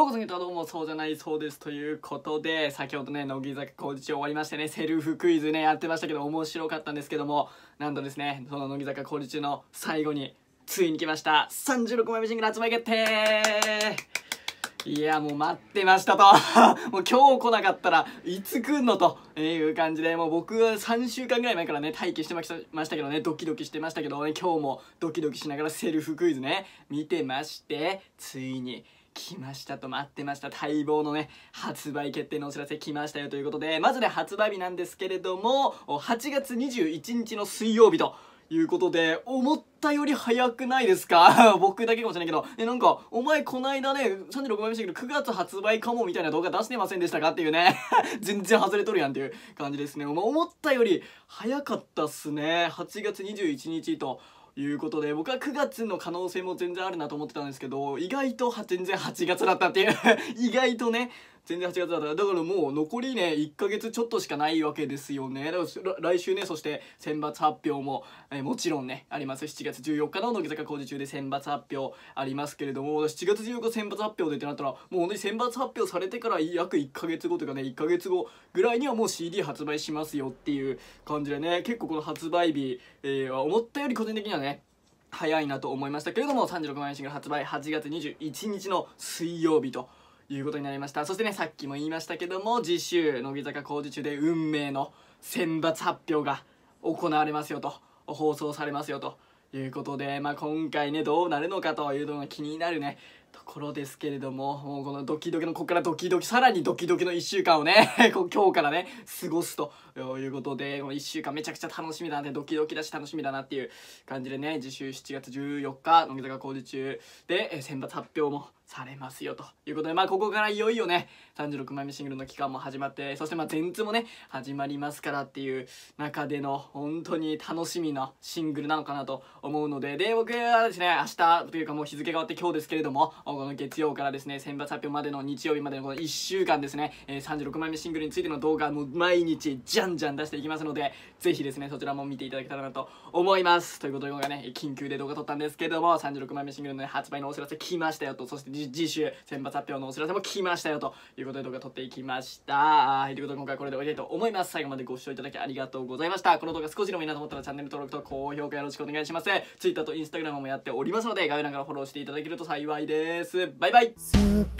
ようこそにとはどうもそうじゃないそうですということで先ほどね乃木坂工事中終わりましてねセルフクイズねやってましたけど面白かったんですけどもなんとですねその乃木坂工事中の最後についに来ました36枚目シングル発売決定!いやもう待ってましたと。もう今日来なかったらいつ来んのという感じでもう僕は3週間ぐらい前からね待機してましたけどねドキドキしてましたけどね今日もドキドキしながらセルフクイズね見てましてついに来ましたと待ってました待望のね発売決定のお知らせ来ましたよということでまずね発売日なんですけれども8月21日の水曜日ということで、思ったより早くないですか？僕だけかもしれないけど、え、なんか、お前こないだね、36枚目したけど、9月発売かもみたいな動画出してませんでしたかっていうね。全然外れとるやんっていう感じですね。思ったより早かったっすね。8月21日と。いうことで僕は9月の可能性も全然あるなと思ってたんですけど意外と全然8月だったっていう。意外とね全然8月だった。だからもう残りね1ヶ月ちょっとしかないわけですよね。だから来週ねそして選抜発表も、えもちろんねあります。7月14日の乃木坂工事中で選抜発表ありますけれども7月14日選抜発表でってなったらもう本当に選抜発表されてから約1ヶ月後というかね1ヶ月後ぐらいにはもう CD 発売しますよっていう感じでね結構この発売日、えー、思ったより個人的にはね早いなと思いました。けれども36万円シングル発売8月21日の水曜日ということになりました。そしてねさっきも言いましたけども次週乃木坂工事中で運命の選抜発表が行われますよと放送されますよということで、まあ、今回ねどうなるのかというのが気になるね。ところですけれどももうこのドキドキのここからドキドキさらにドキドキの1週間をね 今日からね過ごすということでもう1週間めちゃくちゃ楽しみだなってドキドキだし楽しみだなっていう感じでね次週7月14日乃木坂工事中で選抜発表もされますよということでまあここからいよいよね36枚目シングルの期間も始まってそしてまあ全通もね始まりますからっていう中での本当に楽しみなシングルなのかなと思うのでで僕はですね明日というかもう日付変わって今日ですけれどもこの月曜からですね選抜発表までの日曜日までのこの1週間ですね、えー、36枚目シングルについての動画も毎日じゃんじゃん出していきますのでぜひですねそちらも見ていただけたらなと思います。ということで今回ね緊急で動画撮ったんですけども36枚目シングルの、ね、発売のお知らせ来ましたよと。そして次週選抜発表のお知らせも来ましたよと。いうことで動画撮っていきました。はいということで今回これで終わりたいと思います。最後までご視聴いただきありがとうございました。この動画少しでもいいなと思ったらチャンネル登録と高評価よろしくお願いします。Twitter と Instagram もやっておりますので概要欄からフォローしていただけると幸いです。バイバイ。